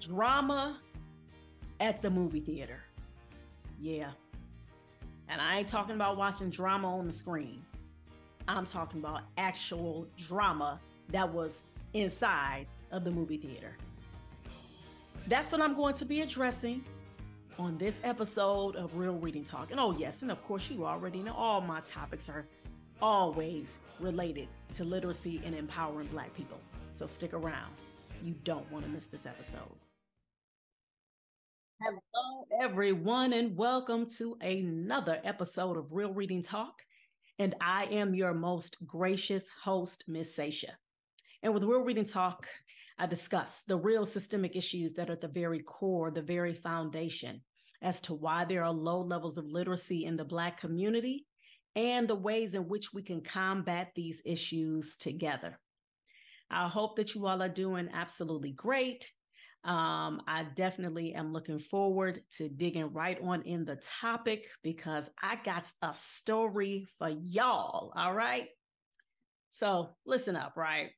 drama at the movie theater. Yeah. And I ain't talking about watching drama on the screen. I'm talking about actual drama that was inside of the movie theater. That's what I'm going to be addressing on this episode of Real Reading Talk. And oh, yes, and of course, you already know all my topics are always related to literacy and empowering Black people. So stick around. You don't want to miss this episode. Hello, everyone, and welcome to another episode of Real Reading Talk. And I am your most gracious host, Miss Sasha. And with Real Reading Talk, I discuss the real systemic issues that are at the very core, the very foundation as to why there are low levels of literacy in the Black community and the ways in which we can combat these issues together. I hope that you all are doing absolutely great. Um, I definitely am looking forward to digging right on in the topic because I got a story for y'all. All right. So listen up, right?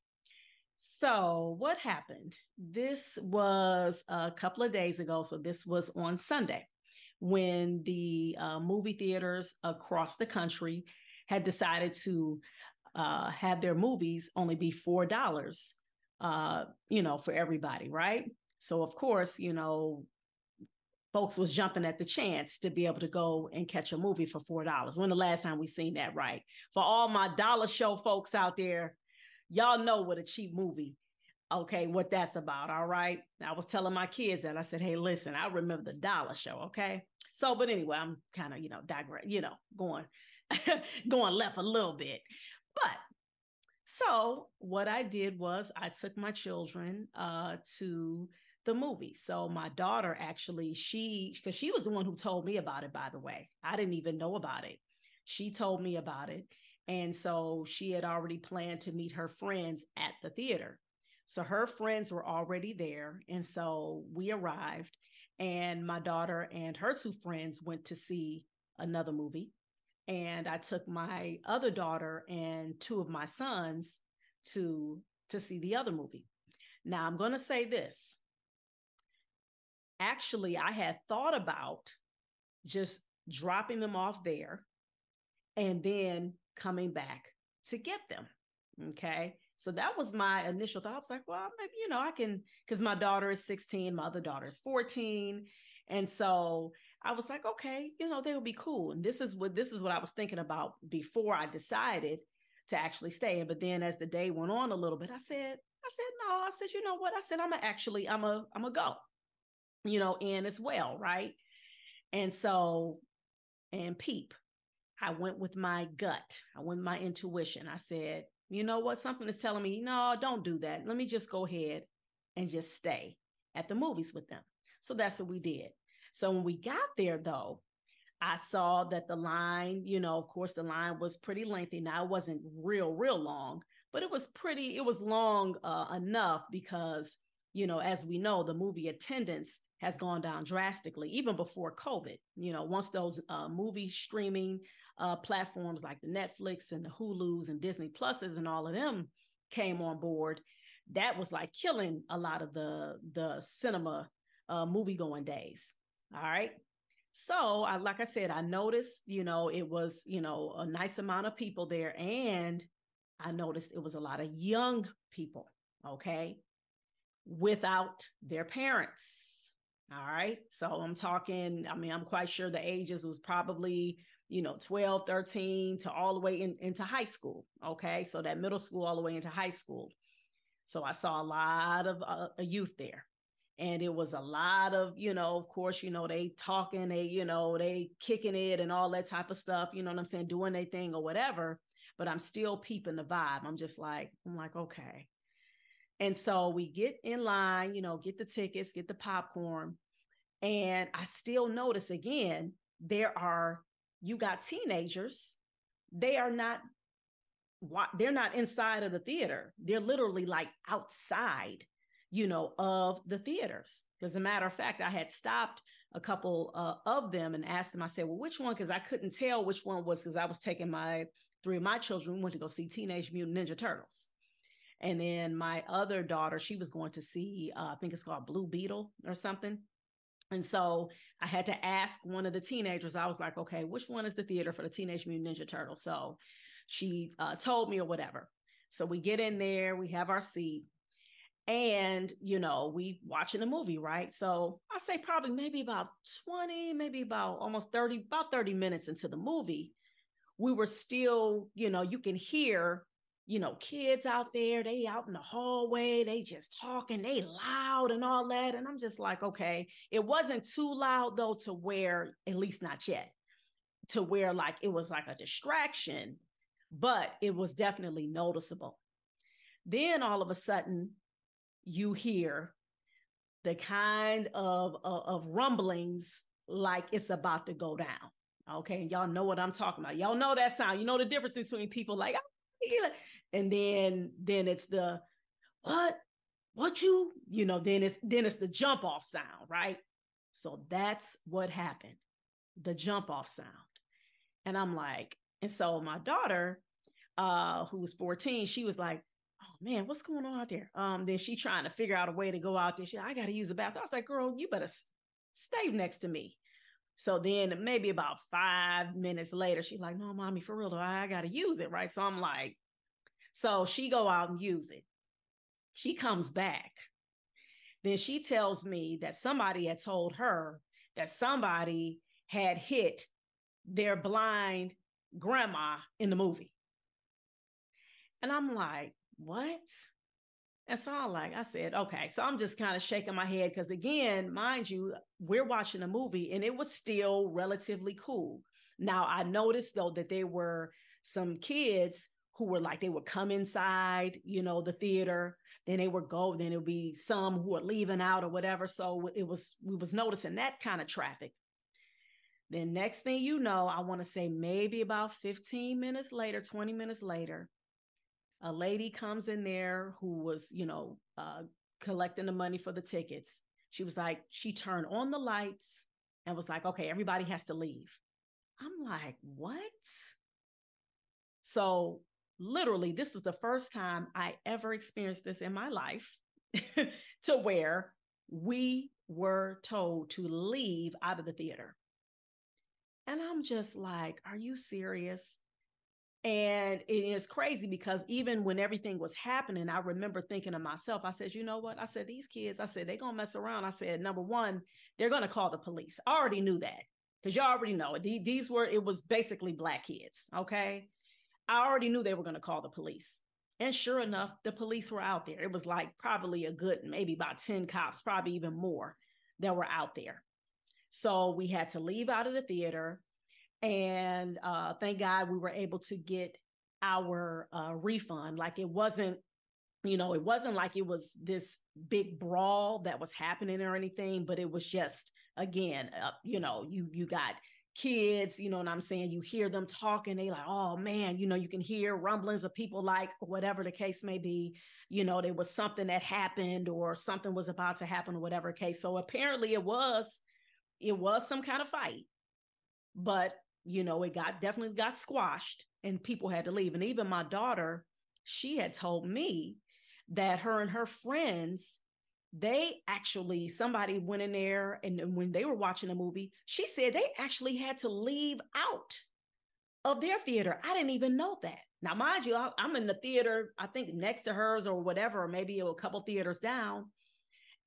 So, what happened? This was a couple of days ago. So, this was on Sunday when the uh, movie theaters across the country had decided to uh, have their movies only be $4, uh, you know, for everybody, right? So, of course, you know, folks was jumping at the chance to be able to go and catch a movie for $4. When the last time we seen that, right? For all my dollar show folks out there, y'all know what a cheap movie okay what that's about all right i was telling my kids that i said hey listen i remember the dollar show okay so but anyway i'm kind of you know digress you know going going left a little bit but so what i did was i took my children uh to the movie so my daughter actually she because she was the one who told me about it by the way i didn't even know about it she told me about it and so she had already planned to meet her friends at the theater. So her friends were already there. And so we arrived, and my daughter and her two friends went to see another movie. And I took my other daughter and two of my sons to to see the other movie. Now I'm going to say this. Actually, I had thought about just dropping them off there and then coming back to get them. Okay. So that was my initial thought. I was like, well, maybe, you know, I can, because my daughter is 16, my other daughter is 14. And so I was like, okay, you know, they would be cool. And this is what this is what I was thinking about before I decided to actually stay. But then as the day went on a little bit, I said, I said, no, I said, you know what? I said, I'm a actually, I'm a, I'm a go, you know, in as well, right? And so, and peep, I went with my gut. I went my intuition. I said, you know what? Something is telling me, no, don't do that. Let me just go ahead and just stay at the movies with them. So that's what we did. So when we got there, though, I saw that the line, you know, of course, the line was pretty lengthy. Now it wasn't real, real long, but it was pretty, it was long uh, enough because, you know, as we know, the movie attendance has gone down drastically, even before COVID. You know, once those uh, movie streaming uh, platforms like the Netflix and the Hulus and Disney Pluses and all of them came on board, that was like killing a lot of the the cinema uh, movie going days. All right. So, I, like I said, I noticed, you know, it was, you know, a nice amount of people there. And I noticed it was a lot of young people, okay, without their parents. All right. So I'm talking, I mean, I'm quite sure the ages was probably you know 12 13 to all the way in, into high school okay so that middle school all the way into high school so i saw a lot of uh, youth there and it was a lot of you know of course you know they talking they you know they kicking it and all that type of stuff you know what i'm saying doing their thing or whatever but i'm still peeping the vibe. I'm just like i'm like okay. And so we get in line you know get the tickets get the popcorn and i still notice again there are you got teenagers they are not they're not inside of the theater. They're literally like outside you know of the theaters as a matter of fact i had stopped a couple uh, of them and asked them i said well which one because i couldn't tell which one was because i was taking my three of my children we went to go see teenage mutant ninja turtles And then my other daughter, she was going to see, uh, I think it's called Blue Beetle or something. And so I had to ask one of the teenagers, I was like, okay, which one is the theater for the Teenage Mutant Ninja Turtles? So she uh, told me or whatever. So we get in there, we have our seat, and you know, we watching a movie, right? So I say probably maybe about 20, maybe about almost 30, about 30 minutes into the movie, we were still, you know, you can hear you know, kids out there, they out in the hallway, they just talking, they loud and all that. And I'm just like, okay, it wasn't too loud though to where, at least not yet, to where like it was like a distraction, but it was definitely noticeable. Then all of a sudden, you hear the kind of, of, of rumblings like it's about to go down. Okay, y'all know what I'm talking about. Y'all know that sound. You know the difference between people like, and then then it's the what what you you know then it's then it's the jump off sound right so that's what happened the jump off sound and i'm like and so my daughter uh who was 14 she was like man what's going on out there um then she trying to figure out a way to go out there she i gotta use the bathroom i was like girl you better stay next to me so then maybe about five minutes later, she's like, no, mommy, for real though, I gotta use it, right? So I'm like, so she go out and use it. She comes back. Then she tells me that somebody had told her that somebody had hit their blind grandma in the movie. And I'm like, what? And so I like, I said, okay. So I'm just kind of shaking my head because again, mind you, we're watching a movie and it was still relatively cool. Now I noticed though that there were some kids who were like they would come inside, you know, the theater, then they would go, then it would be some who were leaving out or whatever. So it was we was noticing that kind of traffic. Then next thing you know, I want to say maybe about 15 minutes later, 20 minutes later, a lady comes in there who was, you know, uh, collecting the money for the tickets. She was like, she turned on the lights and was like, okay, everybody has to leave. I'm like, what? So literally, this was the first time I ever experienced this in my life to where we were told to leave out of the theater. And I'm just like, are you serious? And it is crazy because even when everything was happening, I remember thinking to myself, I said, you know what? I said, these kids, I said, they're going to mess around. I said, number one, they're going to call the police. I already knew that because you already know it. These were, it was basically black kids. Okay. I already knew they were going to call the police. And sure enough, the police were out there. It was like probably a good, maybe about 10 cops, probably even more that were out there. So we had to leave out of the theater. And uh, thank God we were able to get our uh, refund. Like it wasn't, you know, it wasn't like it was this big brawl that was happening or anything, but it was just, again, uh, you know, you you got kids, you know what I'm saying? You hear them talking, they like, oh man, you know, you can hear rumblings of people like whatever the case may be, you know, there was something that happened or something was about to happen or whatever case. So apparently it was, it was some kind of fight, but you know, it got definitely got squashed and people had to leave. And even my daughter, she had told me that her and her friends they actually somebody went in there and when they were watching a movie she said they actually had to leave out of their theater. I didn't even know that. Now mind you i'm in the theater i think next to hers or whatever or maybe a couple theaters down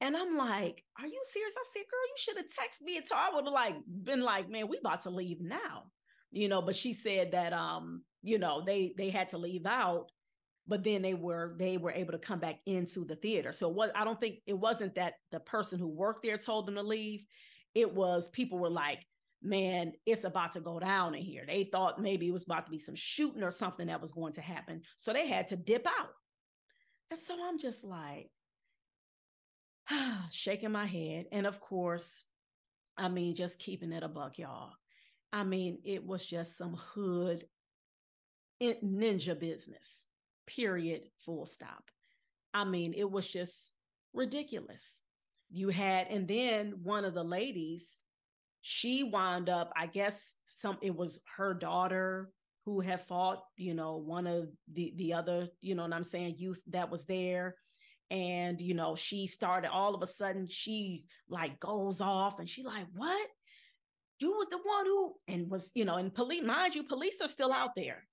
and i'm like are you serious? I said girl you should have texted me and told i would have like been like man we about to leave now you know but she said that um you know they they had to leave out but then they were they were able to come back into the theater. So what i don't think it wasn't that the person who worked there told them to leave. It was people were like man it's about to go down in here. They thought maybe it was about to be some shooting or something that was going to happen. So they had to dip out. And so i'm just like shaking my head and of course i mean just keeping it a buck y'all i mean it was just some hood ninja business period, full stop. I mean, it was just ridiculous. You had, and then one of the ladies, she wound up, I guess some it was her daughter who had fought, you know, one of the the other, you know what I'm saying, youth that was there. And, you know, she started all of a sudden, she like goes off and she like, what? You was the one who and was, you know, and police, mind you, police are still out there.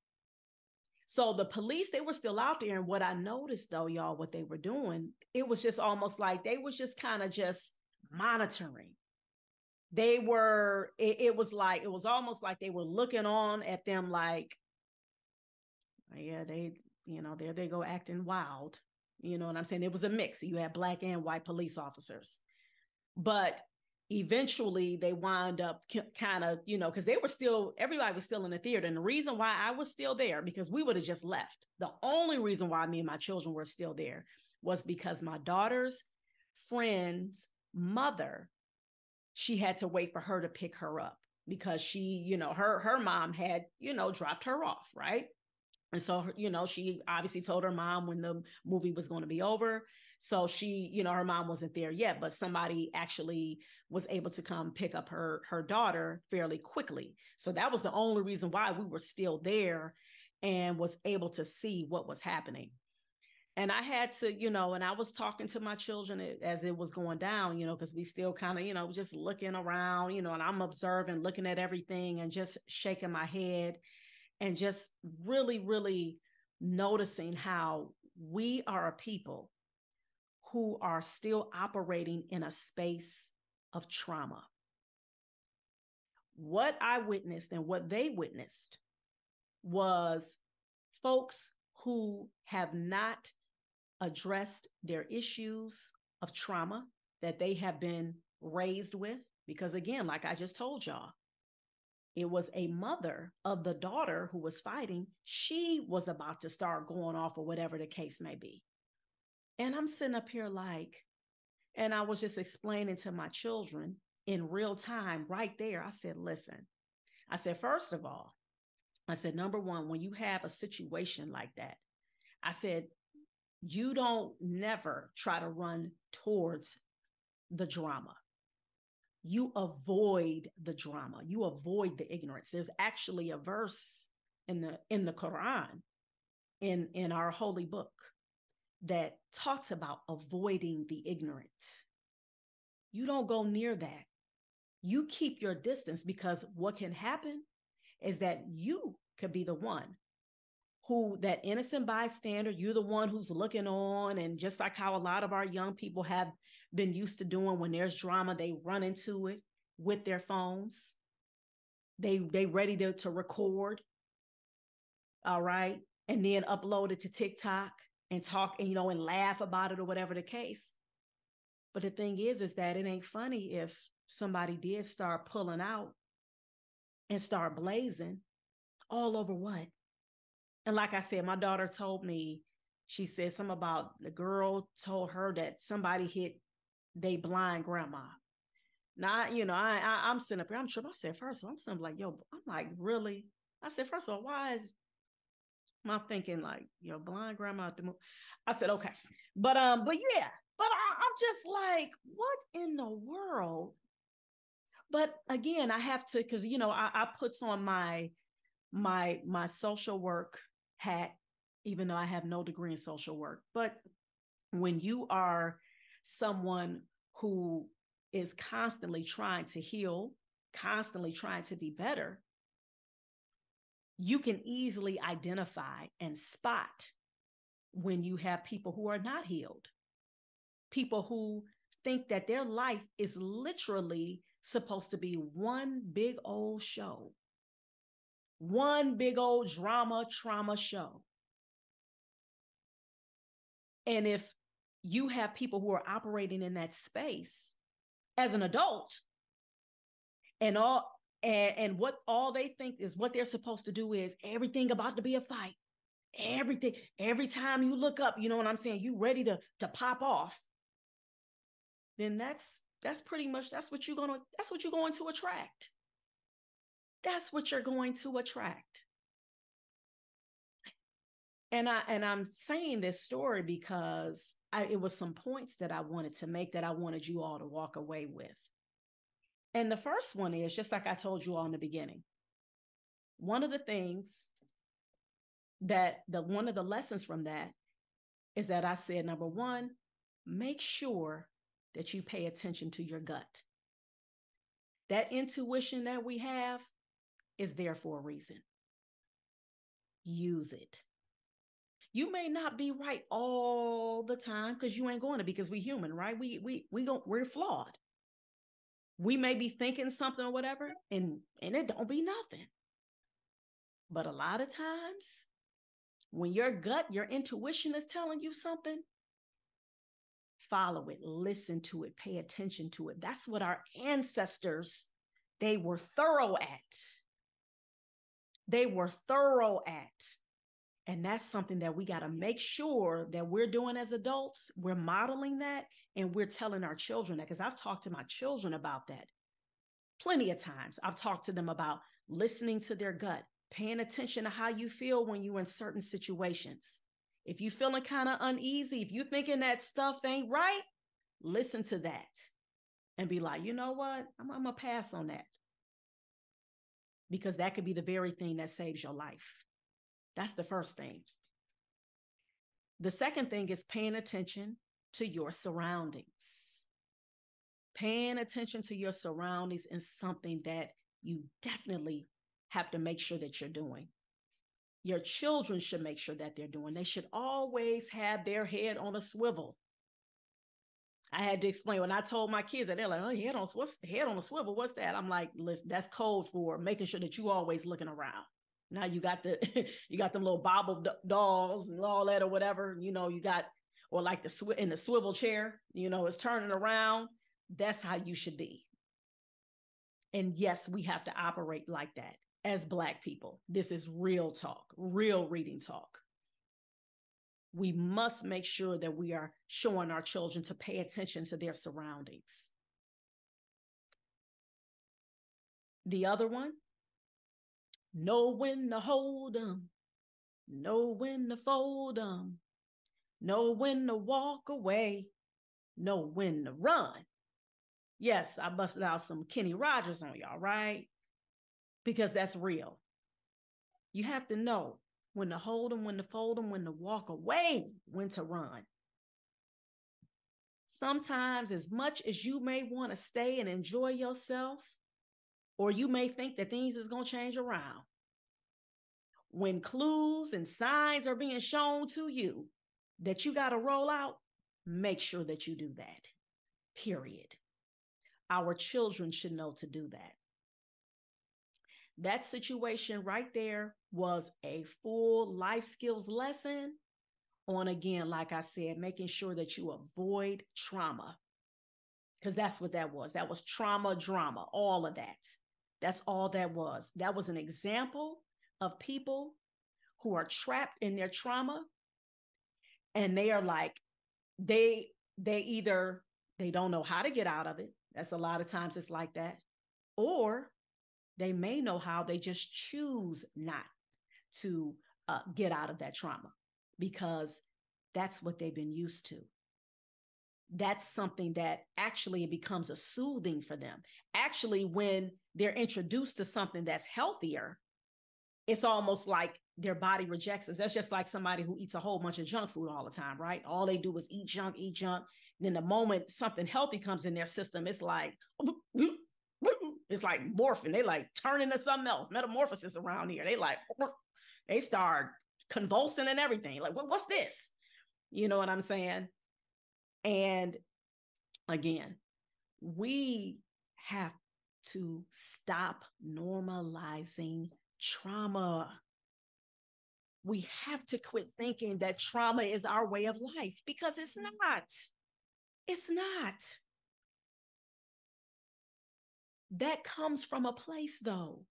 So the police, they were still out there. And what I noticed though, y'all, what they were doing, it was just almost like they was just kind of just monitoring they were it, it, was like it was almost like they were looking on at them like yeah they you know there they go acting wild you know what i'm saying? It was a mix. You had black and white police officers. But eventually they wind up kind of you know because they were still everybody was still in the theater. And the reason why i was still there because we would have just left. The only reason why me and my children were still there was because my daughter's friend's mother she had to wait for her to pick her up because she, you know, her her mom had, you know, dropped her off, right? And so, you know, she obviously told her mom when the movie was going to be over. So she, you know, her mom wasn't there yet, but somebody actually was able to come pick up her her daughter fairly quickly. So that was the only reason why we were still there and was able to see what was happening and I had to, you know, and I was talking to my children as it was going down, you know, because we still kind of, you know, just looking around, you know, and I'm observing, looking at everything and just shaking my head and just really, really noticing how we are a people who are still operating in a space of trauma. What I witnessed and what they witnessed was folks who have not addressed their issues of trauma that they have been raised with. Because again, like I just told y'all, it was a mother of the daughter who was fighting. She was about to start going off or whatever the case may be. And I'm sitting up here like, and I was just explaining to my children in real time right there. I said, listen, I said, first of all, I said, number one, when you have a situation like that, I said, you don't never try to run towards the drama. You avoid the drama. You avoid the ignorance. There's actually a verse in the in the Quran in in our holy book that talks about avoiding the ignorant. You don't go near that. You keep your distance because what can happen is that you could be the one who that innocent bystander, you're the one who's looking on. And just like how a lot of our young people have been used to doing when there's drama, they run into it with their phones. They they ready to, to record. All right. And then upload it to TikTok and talk and you know and laugh about it or whatever the case. But the thing is, is that it ain't funny if somebody did start pulling out and start blazing all over what? And like I said, my daughter told me, she said something about the girl told her that somebody hit they blind grandma. Now, you know, I, I am sitting up here, I'm sure I said first, of all, I'm sitting like, yo, I'm like, really? I said, first of all, why is my thinking like your blind grandma at the movie? I said, okay. But um, but yeah, but I, I'm just like, what in the world? But again, I have to because you know, I, I puts on my my my social work hat, even though I have no degree in social work. But when you are someone who is constantly trying to heal, constantly trying to be better, you can easily identify and spot when you have people who are not healed, people who think that their life is literally supposed to be one big old show one big old drama trauma show. And if you have people who are operating in that space as an adult. And all and, and what all they think is what they're supposed to do is everything about to be a fight. Everything every time you look up you know what i'm saying you ready to to pop off. Then that's that's pretty much that's what you're gonna that's what you're going to attract. That's what you're going to attract. And I and I'm saying this story because I, it was some points that I wanted to make that I wanted you all to walk away with. And the first one is just like I told you all in the beginning. One of the things that the one of the lessons from that is that I said, number one, make sure that you pay attention to your gut. That intuition that we have is there for a reason. Use it. You may not be right all the time because you ain't going to because we human, right? We we we go we're flawed. We may be thinking something or whatever, and and it don't be nothing. But a lot of times, when your gut, your intuition is telling you something, follow it, listen to it, pay attention to it. That's what our ancestors, they were thorough at. They were thorough at. And that's something that we got to make sure that we're doing as adults. We're modeling that and we're telling our children that. Because I've talked to my children about that plenty of times. I've talked to them about listening to their gut, paying attention to how you feel when you're in certain situations. If you're feeling kind of uneasy, if you're thinking that stuff ain't right, listen to that and be like, you know what? I'm, I'm going to pass on that. Because that could be the very thing that saves your life. That's the first thing. The second thing is paying attention to your surroundings. Paying attention to your surroundings is something that you definitely have to make sure that you're doing your children should make sure that they're doing. They should always have their head on a swivel. I had to explain when I told my kids that they're like, "Oh, head on what's head on a swivel? What's that?" I'm like, "Listen, that's code for making sure that you always looking around." Now you got the you got them little bobble dolls and all that or whatever. You know, you got or like the sw- in the swivel chair. You know, it's turning around. That's how you should be. And yes, we have to operate like that as Black people. This is real talk, real reading talk. We must make sure that we are showing our children to pay attention to their surroundings. The other one, know when to hold them, know when to fold them, know when to walk away, know when to run. Yes, I busted out some Kenny Rogers on y'all, right? because that's real. You have to know when to hold them, when to fold them, when to walk away, when to run. Sometimes, as much as you may want to stay and enjoy yourself, or you may think that things is going to change around, when clues and signs are being shown to you that you got to roll out, make sure that you do that. Period. Our children should know to do that that situation right there was a full life skills lesson on again like i said making sure that you avoid trauma because that's what that was that was trauma drama all of that that's all that was that was an example of people who are trapped in their trauma and they are like they they either they don't know how to get out of it that's a lot of times it's like that or they may know how, they just choose not to uh, get out of that trauma because that's what they've been used to. That's something that actually becomes a soothing for them. Actually, when they're introduced to something that's healthier, it's almost like their body rejects it. That's just like somebody who eats a whole bunch of junk food all the time, right? All they do is eat junk, eat junk. And then the moment something healthy comes in their system, it's like, it's like morphing. They like turning to something else. Metamorphosis around here. They like they start convulsing and everything. Like, what, what's this? You know what I'm saying? And again, we have to stop normalizing trauma. We have to quit thinking that trauma is our way of life because it's mm. not. It's not. That comes from a place, though.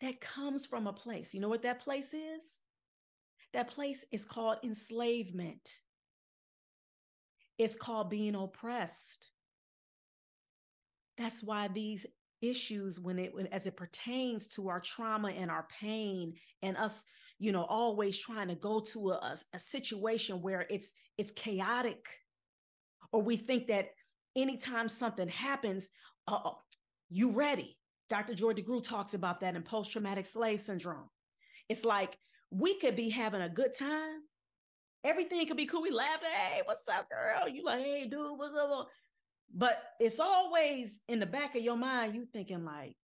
That comes from a place. You know what that place is? That place is called enslavement. It's called being oppressed. That's why these issues, when it when, as it pertains to our trauma and our pain, and us, you know, always trying to go to a, a situation where it's it's chaotic, or we think that anytime something happens, uh, you ready. Dr. Joy DeGruy talks about that in post traumatic slave syndrome. It's like we could be having a good time. Everything could be cool. We laugh, hey, what's up, girl? You like, hey, dude, what's up? But it's always in the back of your mind, you thinking like,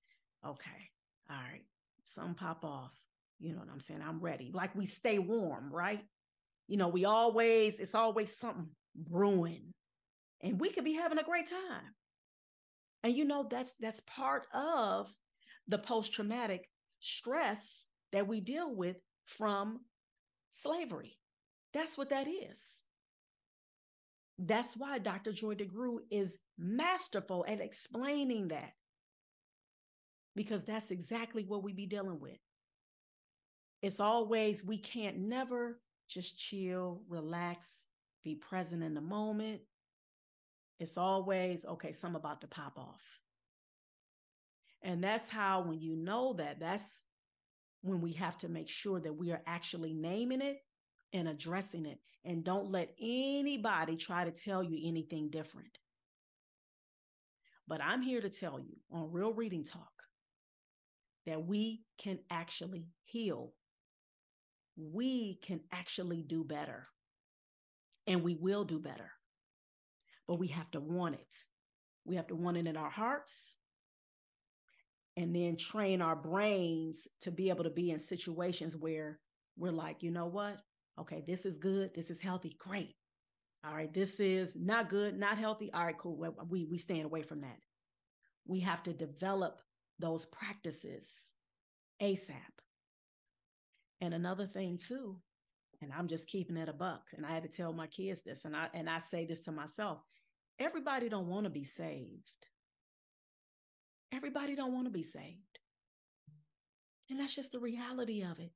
okay, all right, some pop off. You know what I'm saying? I'm ready. Like we stay warm, right? You know, we always, it's always something brewing. And we could be having a great time. And you know, that's that's part of the post-traumatic stress that we deal with from slavery. That's what that is. That's why Dr. Joy DeGruy is masterful at explaining that. Because that's exactly what we be dealing with. It's always, we can't never just chill, relax, be present in the moment. It's always, okay, some about to pop off. And that's how, when you know that, that's when we have to make sure that we are actually naming it and addressing it. And don't let anybody try to tell you anything different. But I'm here to tell you on Real Reading Talk that we can actually heal. We can actually do better. And we will do better. But we have to want it. We have to want it in our hearts and then train our brains to be able to be in situations where we're like, you know what? Okay, this is good. This is healthy. Great. All right, this is not good, not healthy. All right, cool. We we stand away from that. We have to develop those practices ASAP. And another thing too, and I'm just keeping it a buck. And I had to tell my kids this, and I and I say this to myself. Everybody don't want to be saved. Everybody don't want to be saved. And that's just the reality of it.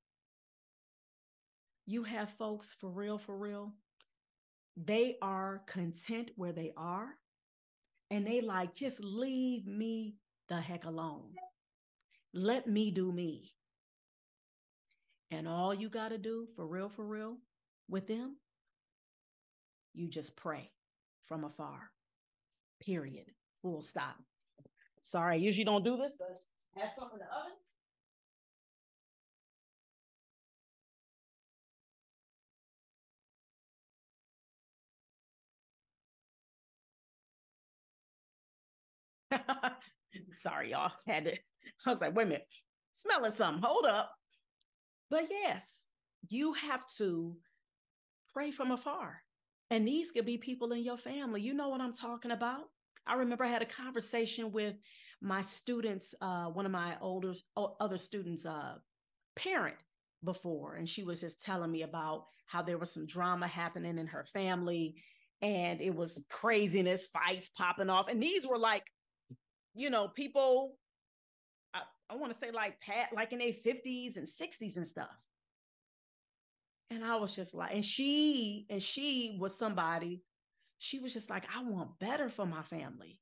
You have folks for real, for real. They are content where they are. And they like, just leave me the heck alone. Let me do me. And all you got to do for real, for real with them, you just pray from afar. Period. Full stop. Sorry, I usually don't do this, but have something in the oven. Sorry, y'all. Had to. I was like, wait a minute, smelling something. Hold up. But yes, you have to pray from afar. And these could be people in your family. You know what I'm talking about. I remember I had a conversation with my students, uh, one of my older other students' uh, parent before, and she was just telling me about how there was some drama happening in her family, and it was craziness, fights popping off, and these were like, you know, people. I, I want to say like Pat, like in their fifties and sixties and stuff. And I was just like, and she, and she was somebody she was just like, I want better for my family.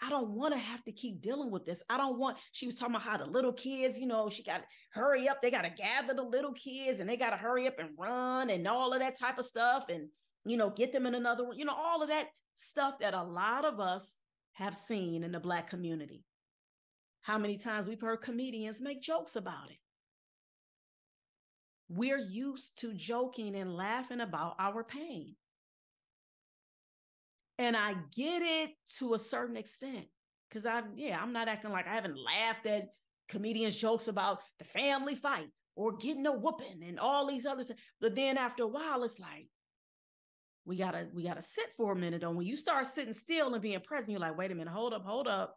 I don't want to have to keep dealing with this. I don't want, she was talking about how the little kids, you know, she got to hurry up. They got to gather the little kids and they got to hurry up and run and all of that type of stuff and, you know, get them in another you know, all of that stuff that a lot of us have seen in the Black community. How many times we've heard comedians make jokes about it. We're used to joking and laughing about our pain. And I get it to a certain extent. Cause I'm, yeah, I'm not acting like I haven't laughed at comedians' jokes about the family fight or getting a whooping and all these other things. But then after a while, it's like, we gotta, we gotta sit for a minute. And when you start sitting still and being present, you're like, wait a minute, hold up, hold up.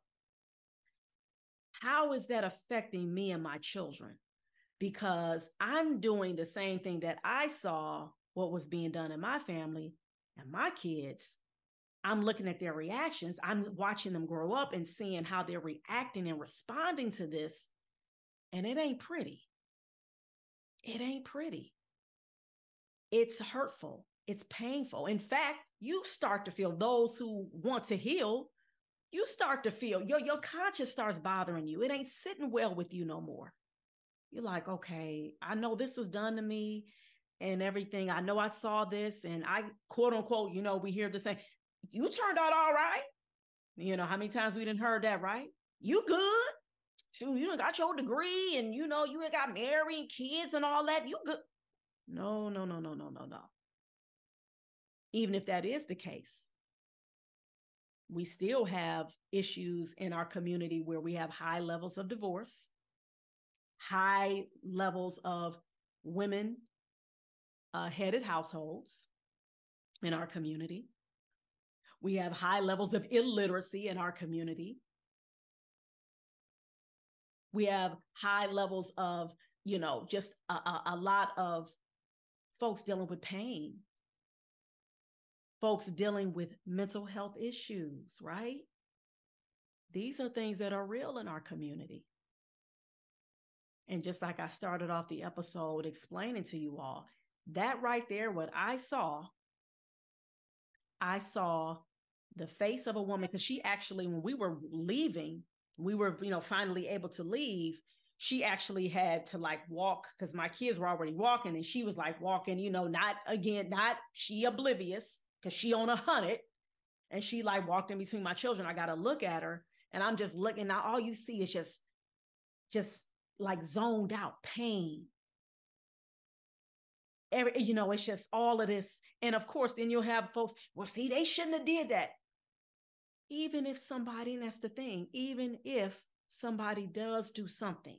How is that affecting me and my children? Because I'm doing the same thing that I saw what was being done in my family and my kids I'm looking at their reactions. I'm watching them grow up and seeing how they're reacting and responding to this. And it ain't pretty. It ain't pretty. It's hurtful. It's painful. In fact, you start to feel those who want to heal, you start to feel your, your conscience starts bothering you. It ain't sitting well with you no more. You're like, okay, I know this was done to me and everything. I know I saw this and I quote unquote, you know, we hear the same, you turned out all right. You know, how many times we didn't heard that, right? You good. Shoot, you got your degree and you know, you ain't got married kids and all that. You good. No, no, no, no, no, no, no. Even if that is the case, we still have issues in our community where we have high levels of divorce, high levels of women uh, headed households in our community. We have high levels of illiteracy in our community. We have high levels of, you know, just a, a, a lot of folks dealing with pain, folks dealing with mental health issues, right? These are things that are real in our community. And just like I started off the episode explaining to you all, that right there, what I saw, I saw the face of a woman because she actually, when we were leaving, we were, you know, finally able to leave. She actually had to like walk because my kids were already walking, and she was like walking, you know, not again, not she oblivious because she on a hundred, and she like walked in between my children. I got to look at her, and I'm just looking. Now all you see is just, just like zoned out pain every you know it's just all of this and of course then you'll have folks well see they shouldn't have did that even if somebody and that's the thing even if somebody does do something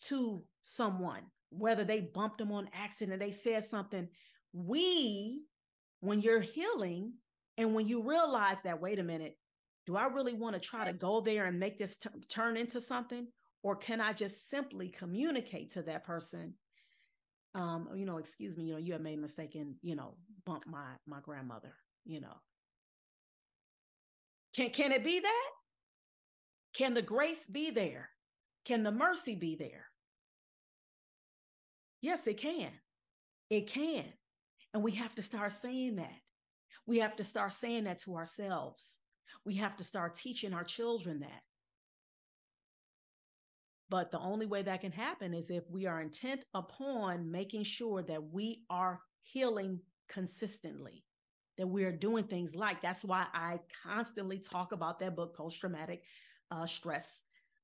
to someone whether they bumped them on accident they said something we when you're healing and when you realize that wait a minute do i really want to try to go there and make this t- turn into something or can i just simply communicate to that person um, you know, excuse me, you know, you have made a mistake and, you know, bump my my grandmother, you know. Can can it be that? Can the grace be there? Can the mercy be there? Yes, it can. It can. And we have to start saying that. We have to start saying that to ourselves. We have to start teaching our children that. But the only way that can happen is if we are intent upon making sure that we are healing consistently, that we are doing things like that's why I constantly talk about that book, Post Traumatic uh, Stress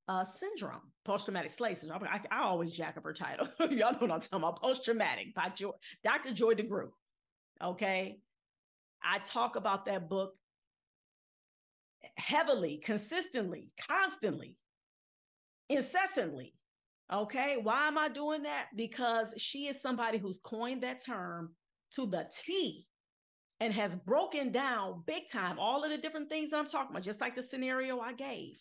uh, Syndrome, Post Traumatic Slave Syndrome. I, I, always jack up her title. Y'all know what I'm talking about. Post Traumatic by Joy, Dr. Joy DeGruy. Okay. I talk about that book heavily, consistently, constantly incessantly. Okay. Why am I doing that? Because she is somebody who's coined that term to the T and has broken down big time all of the different things that I'm talking about, just like the scenario I gave.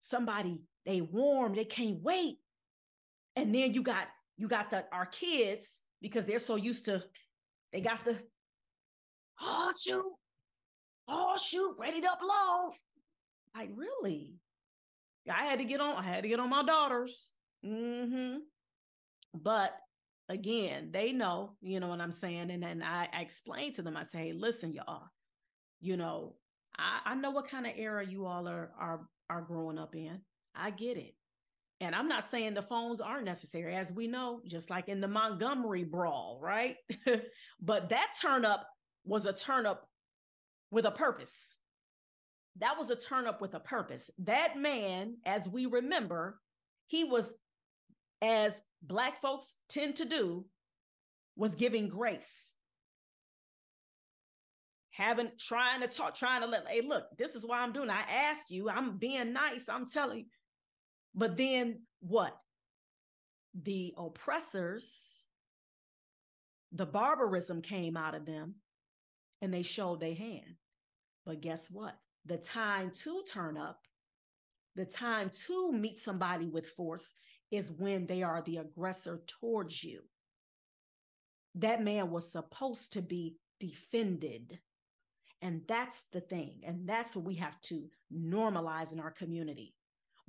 Somebody, they warm, they can't wait. And then you got you got the our kids because they're so used to they got the oh shoot, oh shoot, ready to blow. Like really? I had to get on, I had to get on my daughters. Mm-hmm. But again, they know, you know what I'm saying? And then I, I explained to them, I say, hey, listen, y'all, you know, I, I know what kind of era you all are are are growing up in. I get it. And I'm not saying the phones aren't necessary, as we know, just like in the Montgomery brawl, right? but that turn up was a turn up with a purpose that was a turn up with a purpose. That man, as we remember, he was, as Black folks tend to do, was giving grace. Having, trying to talk, trying to let, hey, look, this is why I'm doing. I asked you, I'm being nice, I'm telling you. But then what? The oppressors, the barbarism came out of them and they showed their hand. But guess what? the time to turn up, the time to meet somebody with force is when they are the aggressor towards you. That man was supposed to be defended. And that's the thing. And that's what we have to normalize in our community.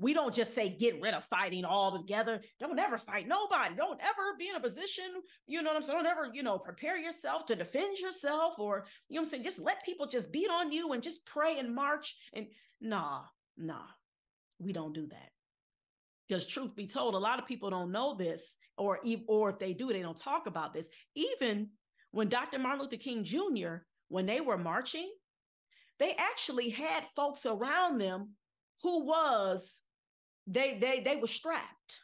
We don't just say get rid of fighting altogether. Don't ever fight nobody. Don't ever be in a position, you know what I'm saying? Don't ever, you know, prepare yourself to defend yourself or, you know I'm saying? Just let people just beat on you and just pray and march. And nah, nah, we don't do that. Because truth be told, a lot of people don't know this, or, or if they do, they don't talk about this. Even when Dr. Martin Luther King Jr., when they were marching, they actually had folks around them who was they they they were strapped.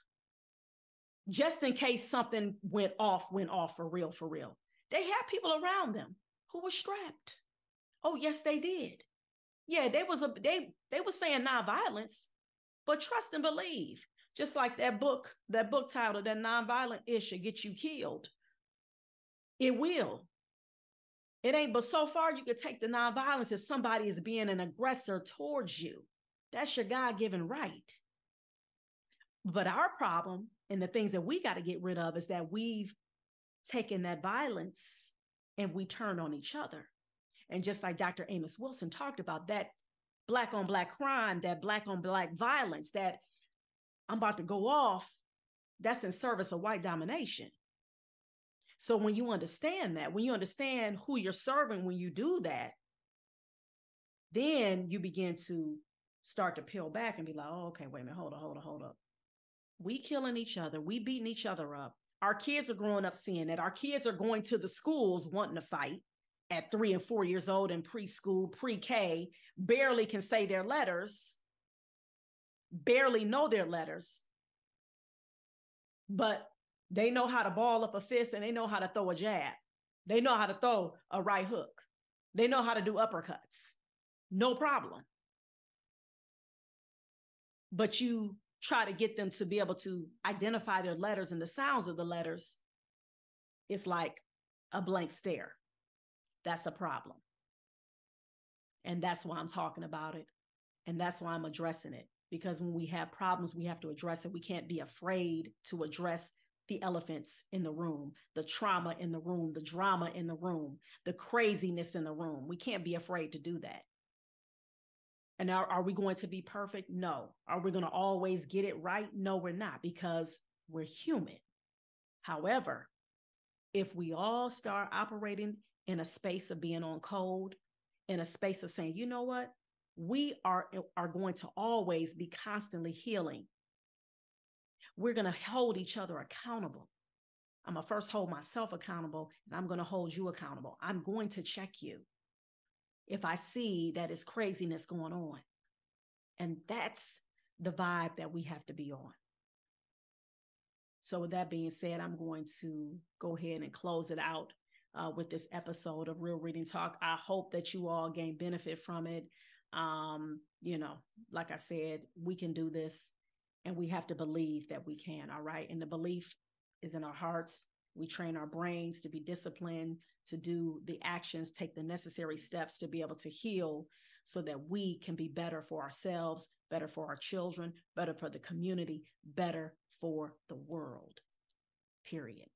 just in case something went off, went off for real, for real. They had people around them who were strapped. Oh, yes, they did. Yeah, they was a they they were saying nonviolence, but trust and believe. Just like that book, that book title, that nonviolent issue get you killed. It will. It ain't, but so far you could take the nonviolence if somebody is being an aggressor towards you. That's your God given right. But our problem and the things that we got to get rid of is that we've taken that violence and we turn on each other. And just like Dr. Amos Wilson talked about, that black on black crime, that black on black violence, that I'm about to go off, that's in service of white domination. So when you understand that, when you understand who you're serving when you do that, then you begin to start to peel back and be like, oh, okay, wait a minute, hold on, hold on, hold up. We killing each other, we beating each other up. Our kids are growing up seeing that. Our kids are going to the schools wanting to fight at three and four years old in preschool, pre-K, barely can say their letters, barely know their letters. But they know how to ball up a fist and they know how to throw a jab. They know how to throw a right hook. They know how to do uppercuts. No problem. But you try to get them to be able to identify their letters and the sounds of the letters. It's like a blank stare. That's a problem. And that's why I'm talking about it. And that's why I'm addressing it. Because when we have problems, we have to address it. We can't be afraid to address the elephants in the room, the trauma in the room, the drama in the room, the craziness in the room. We can't be afraid to do that. And are, are we going to be perfect? No. Are we going to always get it right? No, we're not because we're human. However, if we all start operating in a space of being on code, in a space of saying, you know what, we are, eh, are going to always be constantly healing we're going to hold each other accountable. I'm going to first hold myself accountable and I'm going to hold you accountable. I'm going to check you if I see that it's craziness going on. And that's the vibe that we have to be on. So, with that being said, I'm going to go ahead and close it out uh, with this episode of Real Reading Talk. I hope that you all gain benefit from it. Um, you know, like I said, we can do this and we have to believe that we can all right and the belief is in our hearts we train our brains to be disciplined to do the actions take the necessary steps to be able to heal so that we can be better for ourselves better for our children better for the community better for the world period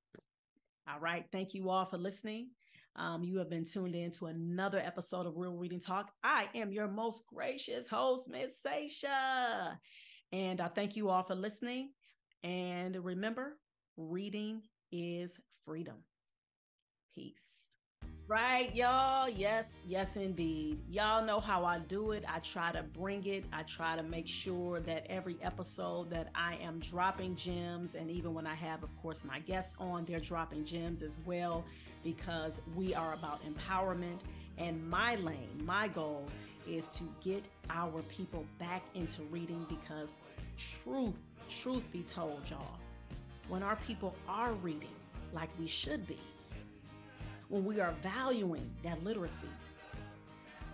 all right thank you all for listening um, you have been tuned in to another episode of Real Reading Talk. I am your most gracious host, Miss Seisha. And I thank you all for listening. And remember, reading is freedom. Peace. Right, y'all. Yes, yes, indeed. Y'all know how I do it. I try to bring it. I try to make sure that every episode that I am dropping gems, and even when I have, of course, my guests on, they're dropping gems as well, because we are about empowerment. And my lane, my goal is to get our people back into reading because truth, truth be told, y'all, when our people are reading like we should be, when we are valuing that literacy,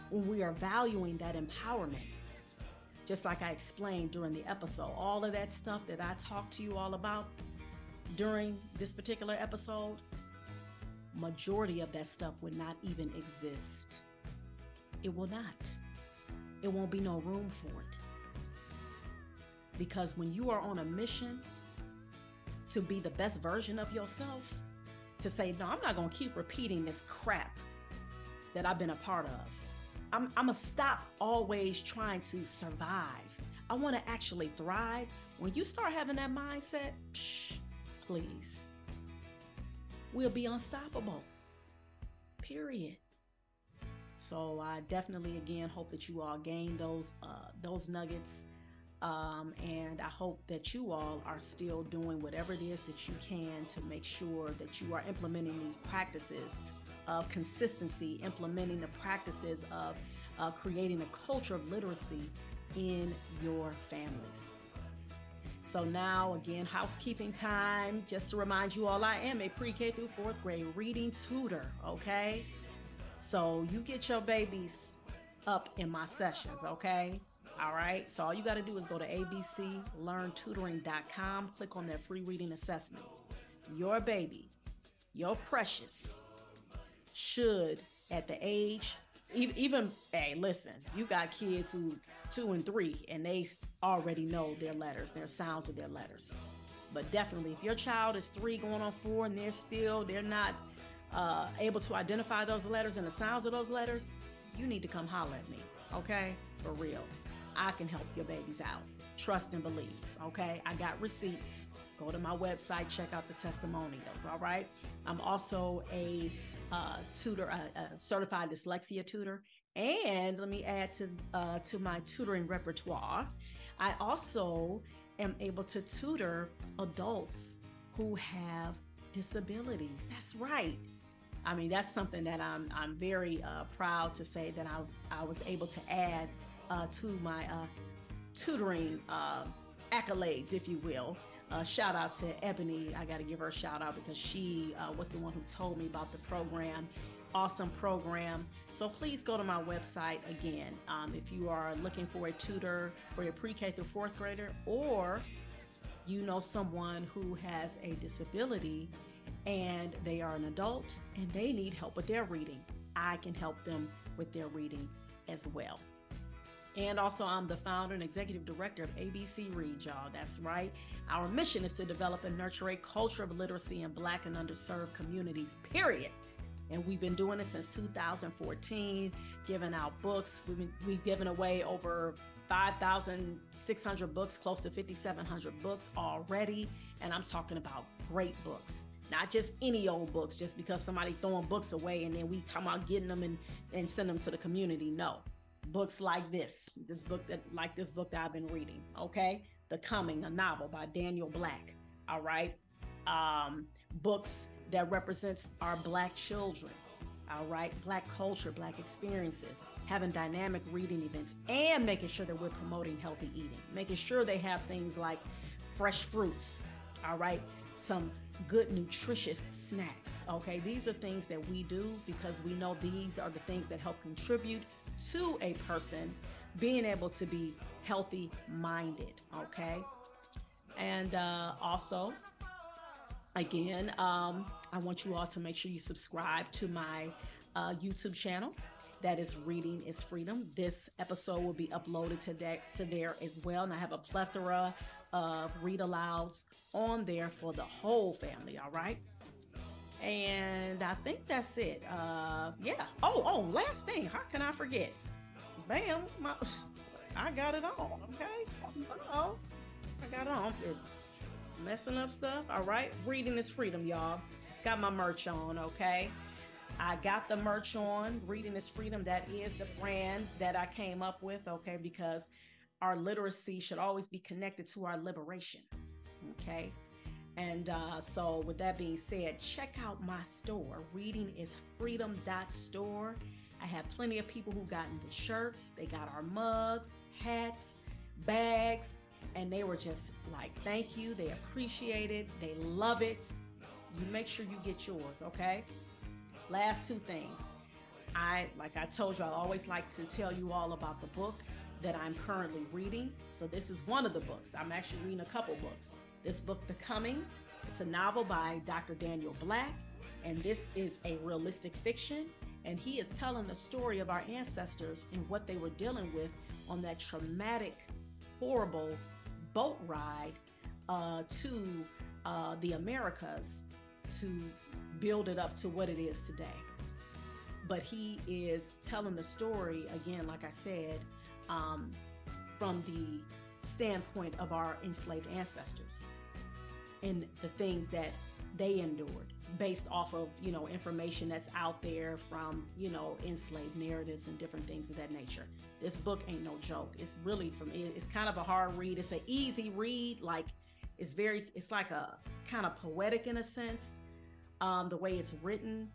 when we are valuing that empowerment, just like I explained during the episode, all of that stuff that I talked to you all about during this particular episode, majority of that stuff would not even exist. It will not. It won't be no room for it. Because when you are on a mission to be the best version of yourself, to say, no, I'm not going to keep repeating this crap that I've been a part of. I'm, I'm going to stop always trying to survive. I want to actually thrive. When you start having that mindset, psh, please, we'll be unstoppable. Period. So I definitely again hope that you all gain those uh, those nuggets, um, and I hope that you all are still doing whatever it is that you can to make sure that you are implementing these practices of consistency, implementing the practices of uh, creating a culture of literacy in your families. So now, again, housekeeping time. Just to remind you all, I am a pre K through fourth grade reading tutor, okay? So you get your babies up in my sessions, okay? All right. So all you got to do is go to abclearntutoring.com, click on that free reading assessment. Your baby, your precious, should at the age even hey listen you got kids who two and three and they already know their letters their sounds of their letters but definitely if your child is three going on four and they're still they're not uh, able to identify those letters and the sounds of those letters you need to come holler at me okay for real i can help your babies out trust and believe okay i got receipts go to my website check out the testimonials all right i'm also a uh, tutor, a, a, certified dyslexia tutor, and let me add to uh, to my tutoring repertoire. I also am able to tutor adults who have disabilities. That's right. I mean, that's something that I'm I'm very uh, proud to say that I I was able to add uh, to my uh, tutoring uh, accolades, if you will. Uh, shout out to Ebony. I got to give her a shout out because she uh, was the one who told me about the program. Awesome program. So please go to my website again um, if you are looking for a tutor for your pre K through fourth grader or you know someone who has a disability and they are an adult and they need help with their reading. I can help them with their reading as well. And also, I'm the founder and executive director of ABC Read, y'all. That's right. Our mission is to develop and nurture a culture of literacy in Black and underserved communities, period. And we've been doing it since 2014, giving out books. We've, been, we've given away over 5,600 books, close to 5,700 books already. And I'm talking about great books not just any old books just because somebody throwing books away and then we talking about getting them and, and send them to the community no books like this, this book that like this book that I've been reading. Okay, The Coming, a novel by Daniel Black. All right, um, books that represents our black children. All right, black culture, black experiences, having dynamic reading events, and making sure that we're promoting healthy eating, making sure they have things like fresh fruits. All right, some good nutritious snacks. Okay, these are things that we do because we know these are the things that help contribute to a person being able to be healthy minded. Okay. And uh, also, again, um, I want you all to make sure you subscribe to my uh, YouTube channel. That is Reading is Freedom. This episode will be uploaded to that to there as well. And I have a plethora of read alouds on there for the whole family. All right. And I think that's it. Uh, yeah. Oh, oh, last thing. How can I forget? Bam, my, I got it on. Okay. Oh, I got it on. Messing up stuff. All right. Reading is freedom, y'all. Got my merch on. Okay. I got the merch on. Reading is freedom. That is the brand that I came up with. Okay, because our literacy should always be connected to our liberation. Okay. And uh, so, with that being said, check out my store, Reading is readingisfreedom.store. I have plenty of people who gotten the shirts, they got our mugs, hats, bags, and they were just like, thank you. They appreciate it, they love it. You make sure you get yours, okay? Last two things. I, like I told you, I always like to tell you all about the book that I'm currently reading. So, this is one of the books. I'm actually reading a couple books. This book, The Coming, it's a novel by Dr. Daniel Black, and this is a realistic fiction. And he is telling the story of our ancestors and what they were dealing with on that traumatic, horrible boat ride uh, to uh, the Americas to build it up to what it is today. But he is telling the story, again, like I said, um, from the standpoint of our enslaved ancestors and the things that they endured based off of you know information that's out there from you know enslaved narratives and different things of that nature. This book ain't no joke. It's really from it's kind of a hard read. It's an easy read. Like it's very it's like a kind of poetic in a sense um, the way it's written.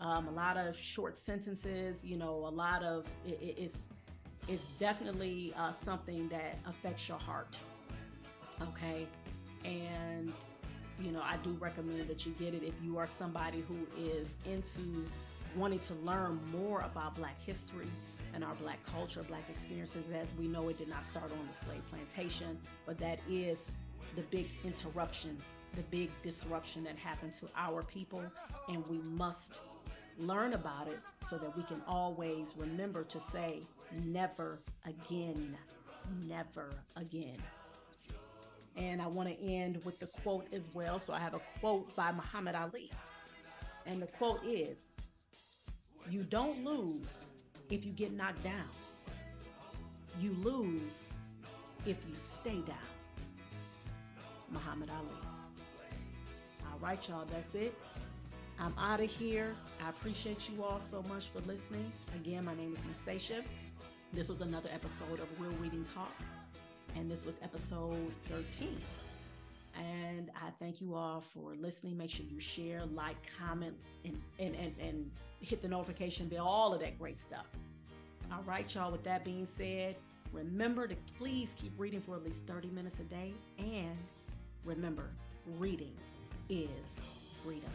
Um, a lot of short sentences you know a lot of it, it's it's definitely uh, something that affects your heart okay And, you know, I do recommend that you get it if you are somebody who is into wanting to learn more about Black history and our Black culture, Black experiences. As we know, it did not start on the slave plantation, but that is the big interruption, the big disruption that happened to our people. And we must learn about it so that we can always remember to say, never again, never again. And I want to end with the quote as well. So I have a quote by Muhammad Ali. And the quote is You don't lose if you get knocked down, you lose if you stay down. Muhammad Ali. All right, y'all, that's it. I'm out of here. I appreciate you all so much for listening. Again, my name is Miss Sasha. This was another episode of Real Reading Talk, and this was episode 13. And I thank you all for listening. Make sure you share, like, comment, and, and, and, and hit the notification bell, all of that great stuff. All right, y'all, with that being said, remember to please keep reading for at least 30 minutes a day. And remember, reading is freedom.